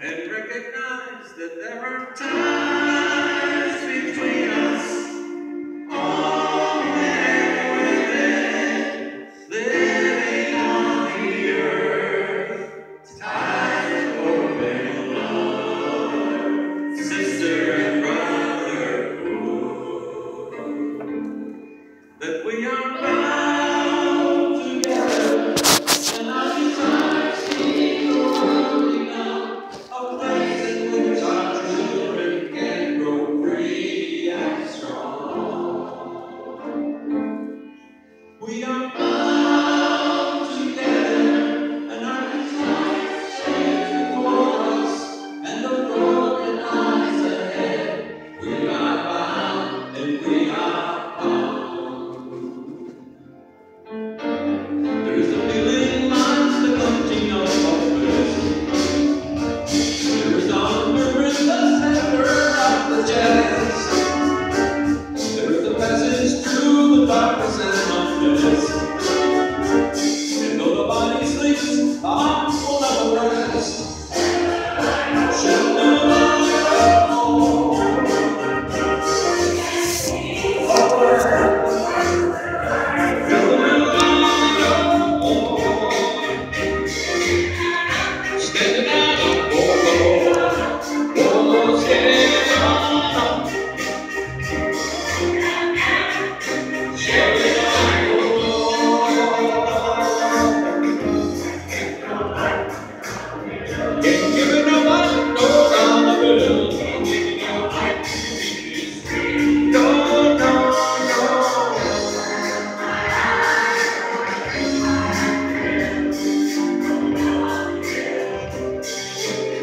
and recognize that there are times. We are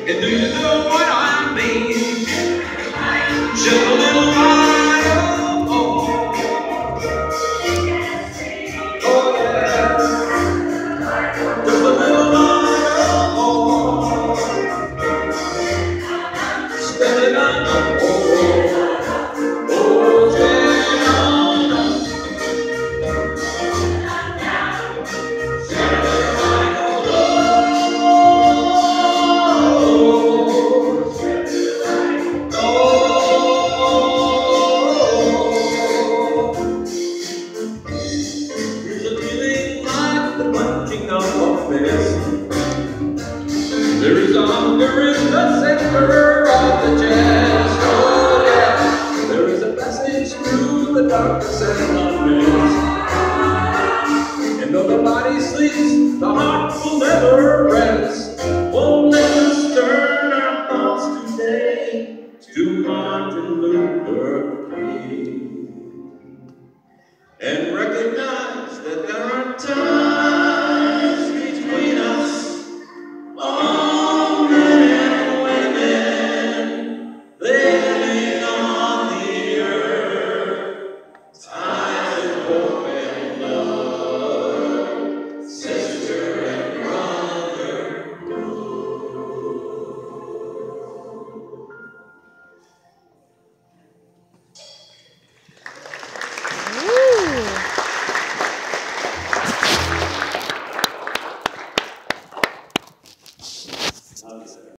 And do you know what? hunting of the. There is hunger in the center of the chest, oh yeah. There is a passage through the darkness and the unrest. And though the body sleeps, the heart will never rest. Won't let us turn our thoughts today to Martin And recognize that there are